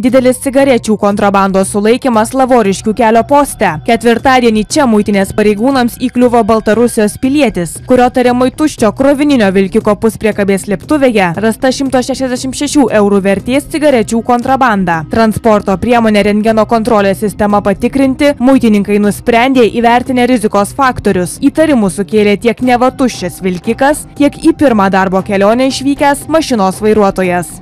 Didelis cigarečių kontrabandos sulaikimas Lavoriškių kelio poste. Ketvirtadienį čia muitinės pareigūnams įkliuvo Baltarusijos pilietis, kurio tariamai tuščio krovininio vilkiko puspriekabės lėktuvėje rasta 166 eurų vertės cigarečių kontrabanda. Transporto priemonė rengeno kontrolės sistema patikrinti, muitininkai nusprendė įvertinę rizikos faktorius. Įtarimų sukėlė tiek nevatuščias vilkikas, tiek į pirmą darbo kelionę išvykęs mašinos vairuotojas.